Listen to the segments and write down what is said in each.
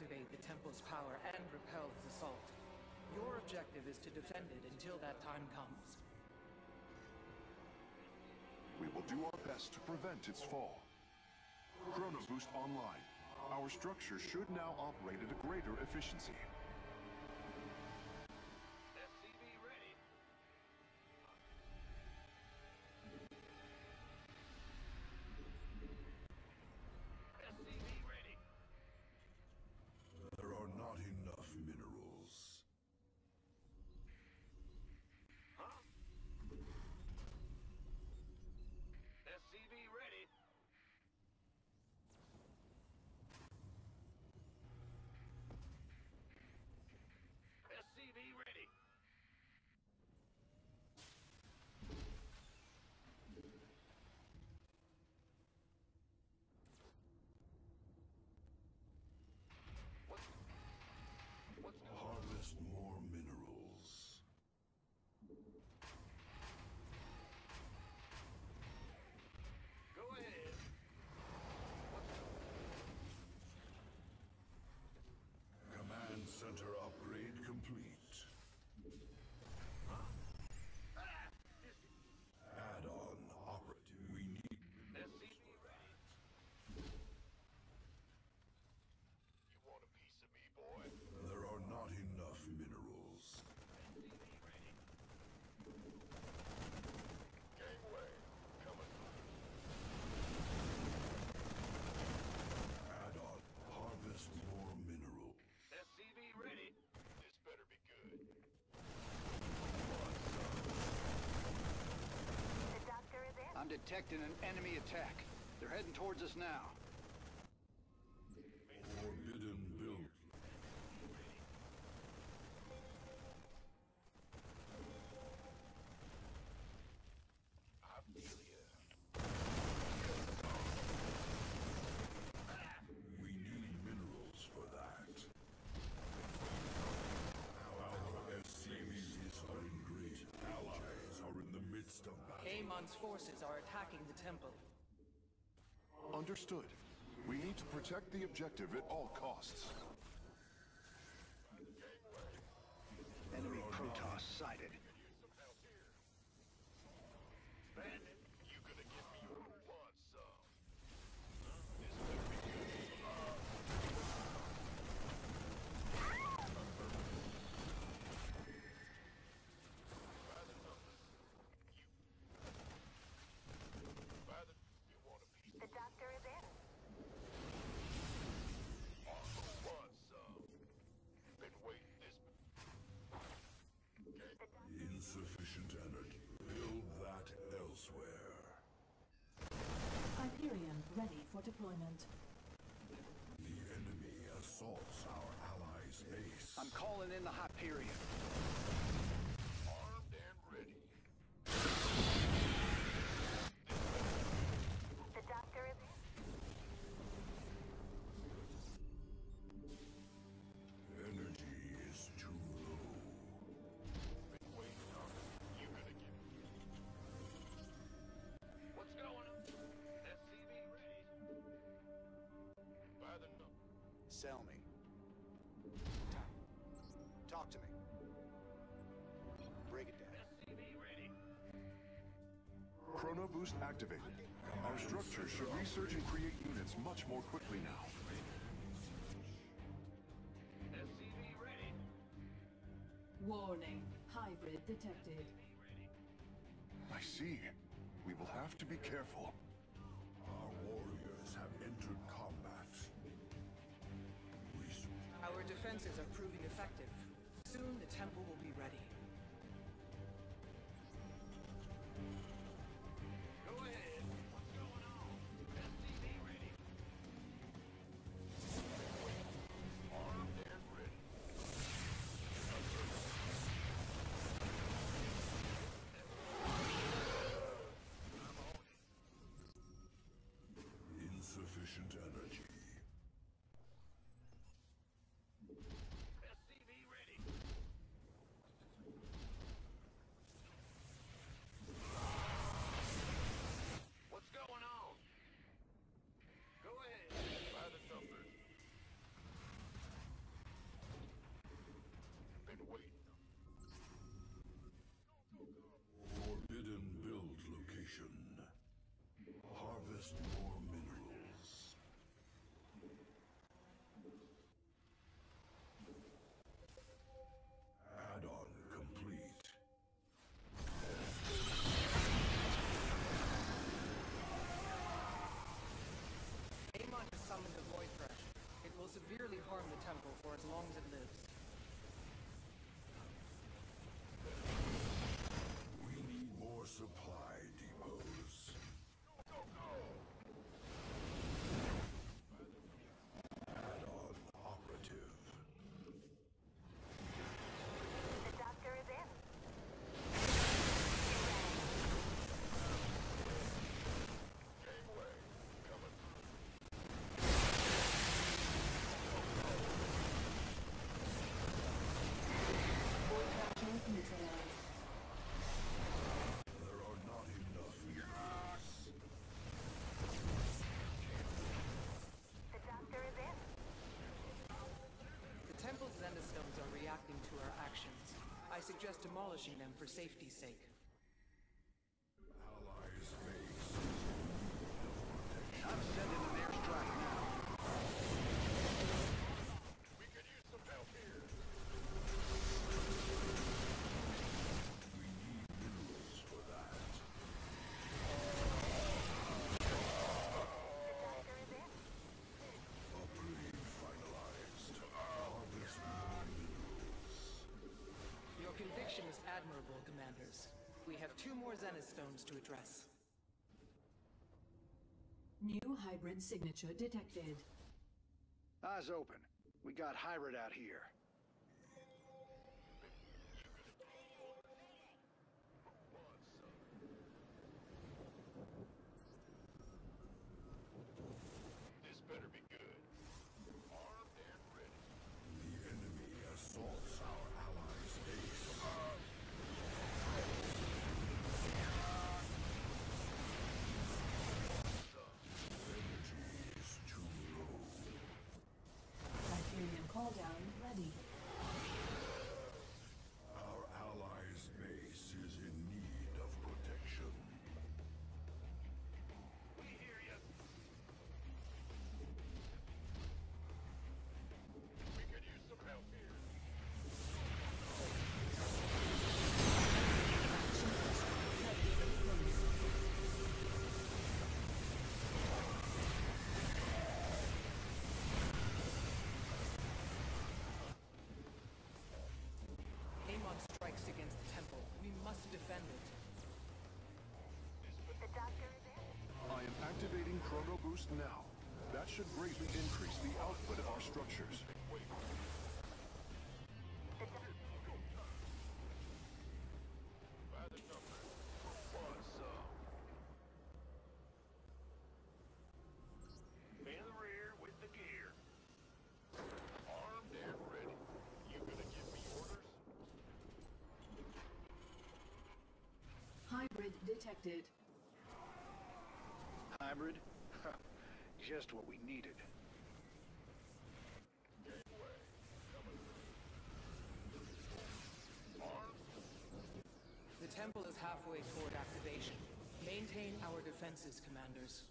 activate the temple's power and repel his assault. Your objective is to defend it until that time comes. We will do our best to prevent its fall. Chrono Boost online. Our structure should now operate at a greater efficiency. Detecting an enemy attack. They're heading towards us now. Forbidden build. I feel ya. We need minerals for that. Our SCVs are in great. Allies are in the midst of Amon's forces are attacking the temple. Understood. We need to protect the objective at all costs. Enemy Protoss sighted. Bandit, you gonna give me what you want some. This better be good. By the numbers. You. By the. You want a piece? The doctor is in. Also want some. Been waiting this. Okay. Insufficient energy. Build that elsewhere. Hyperion ready for deployment. The enemy assaults our allies' base. I'm calling in the Hyperion. Talk to me. Break it down. Chrono Boost activated. Our structure should research and create units much more quickly now. SCV ready. Warning. Hybrid detected. I see. We will have to be careful. Our warriors have entered Our defenses are proving effective. Soon the temple will be ready. Go ahead. What's going on? SCV ready. Armed and ready. insufficient energy. surely harm the temple for as long as it lives. Suggest demolishing them for safety's sake. Allies base. I'm sending an airstrike now. We could use some help here. We need minerals for that. The doctor is in. Upgrade finalized. Harvest more minerals. Your conviction is admirable, commanders. We have two more Zenith stones to address. New hybrid signature detected. Eyes open. We got hybrid out here. Boost now. That should greatly increase the output of our structures. The doc- By the numbers. Want some? In the rear with the gear. Armed and ready. You gonna give me orders? Hybrid detected. Hybrid? Just what we needed. The temple is halfway toward activation. Maintain our defenses, commanders.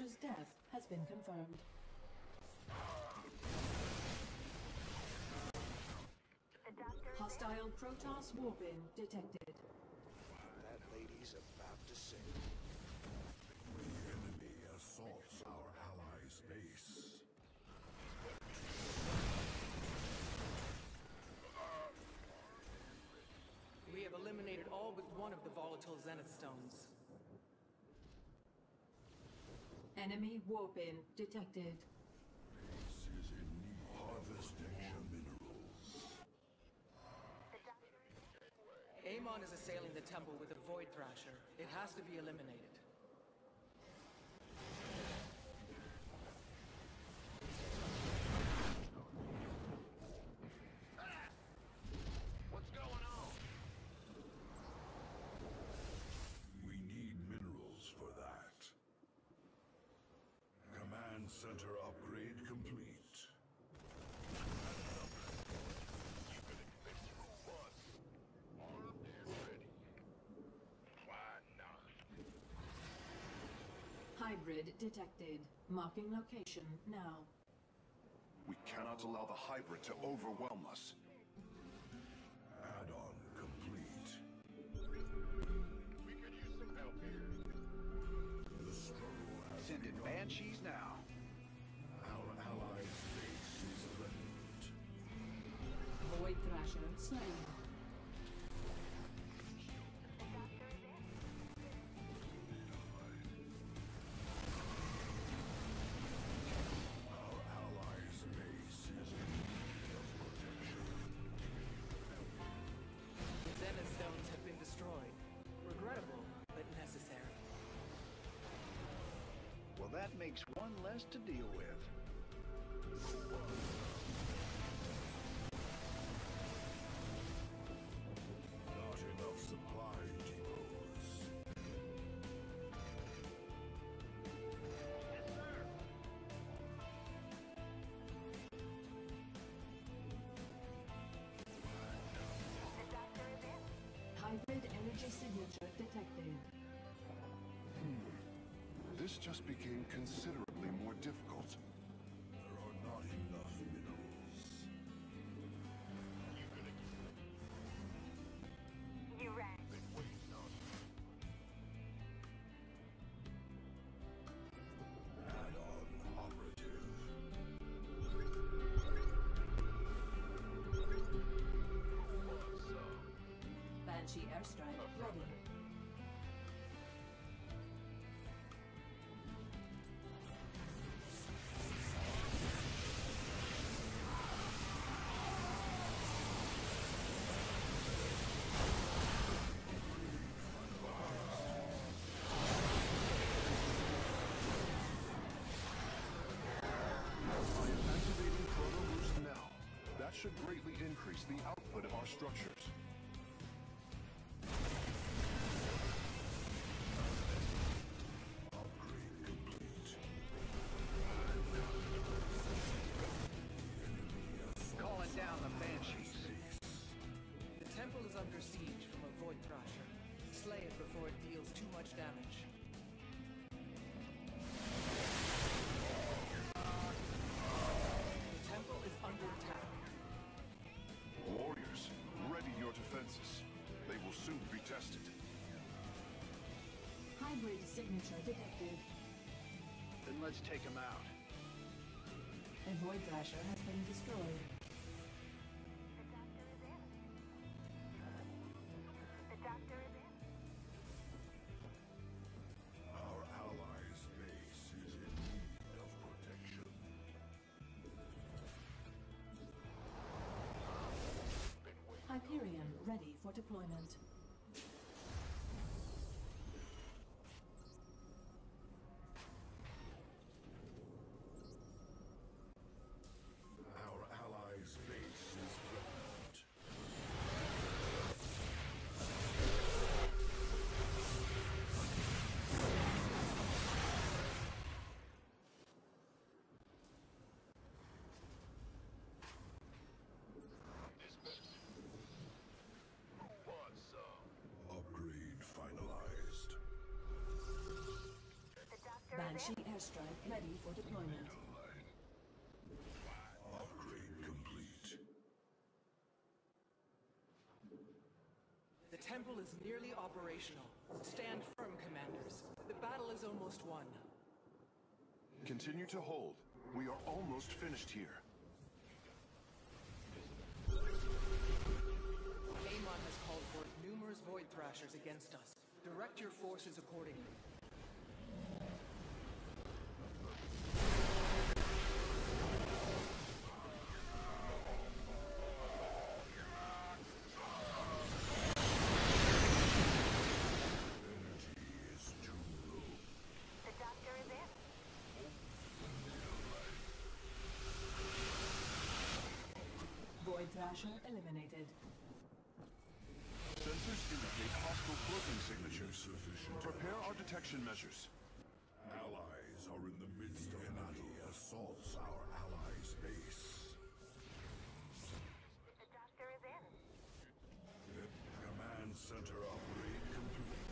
Void Thrasher's death has been confirmed. The doctor is in. Hostile Protoss Warbin detected. That lady's about to sing. The enemy assaults our allies' base. We have eliminated all but one of the volatile Zenith stones. Enemy Warbin detected. Base is in need. Harvesting more minerals. The doctor is in. Amon is assailing the temple with a Void Thrasher. It has to be eliminated. What's going on? We need minerals for that. Command center upgrade complete. You gonna been through us. Armed and ready. Why not? Hybrid Hybrid detected. Marking location now. We cannot allow the hybrid to overwhelm us. Add-on complete. We could use some help here. The struggle has Sending begun. banshees now. That makes one less to deal with. Not enough supply depots. The doctor is in. Hybrid energy signature detected. This just became considerably more difficult. Should greatly increase the output of our structures. Signature detected. Then let's take him out. A Void Thrasher has been destroyed. The doctor is in. The doctor is in. Our allies' base is in need of protection. Hyperion ready for deployment. Ready for deployment. Upgrade complete. The temple is nearly operational. Stand firm, commanders. The battle is almost won. Continue to hold. We are almost finished here. Amon has called forth numerous Void Thrashers against us. Direct your forces accordingly. Energy is too low. The doctor is in. Void eliminated. Sensors indicate hostile cloaking signatures. Insufficient. Prepare our detection measures. Allies are in the midst of enemy assaults our allies' base. The doctor is in. Command center upgrade complete.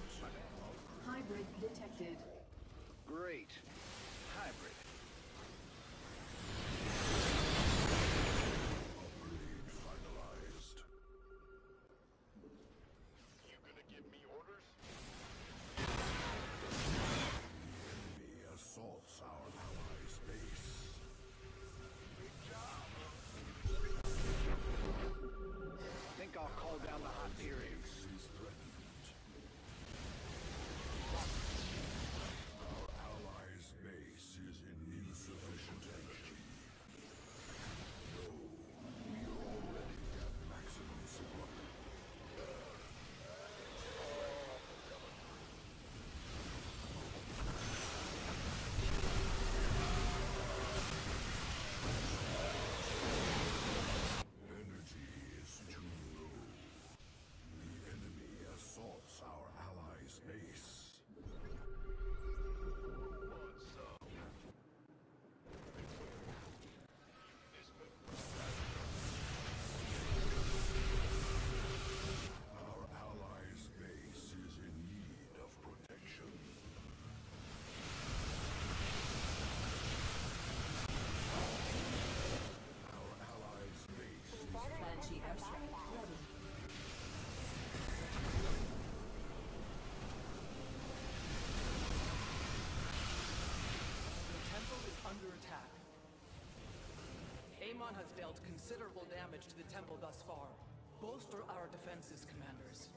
Hybrid detected. Great. The temple is under attack. Amon has dealt considerable damage to the temple thus far. Bolster our defenses, commanders.